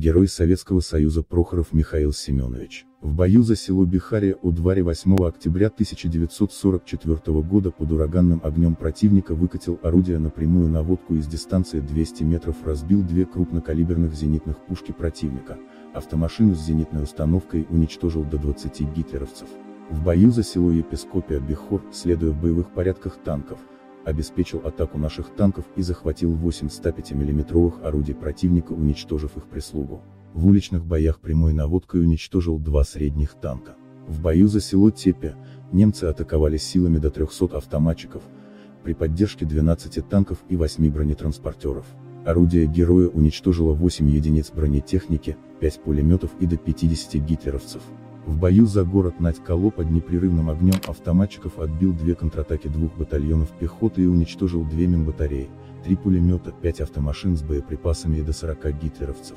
герой Советского Союза Прохоров Михаил Семенович. В бою за село Бихария у Дворе 8 октября 1944 года под ураганным огнем противника выкатил орудие на прямую наводку из дистанции 200 метров разбил две крупнокалиберных зенитных пушки противника, автомашину с зенитной установкой уничтожил до 20 гитлеровцев. В бою за село Епископия Бихор, следуя в боевых порядках танков, обеспечил атаку наших танков и захватил 8 105 миллиметровых орудий противника уничтожив их прислугу. В уличных боях прямой наводкой уничтожил два средних танка. В бою за село Тепе, немцы атаковали силами до 300 автоматчиков, при поддержке 12 танков и 8 бронетранспортеров. Орудие героя уничтожило 8 единиц бронетехники, 5 пулеметов и до 50 гитлеровцев. В бою за город Надь-Кало под непрерывным огнем автоматчиков отбил две контратаки двух батальонов пехоты и уничтожил две минбатареи, три пулемета, пять автомашин с боеприпасами и до 40 гитлеровцев.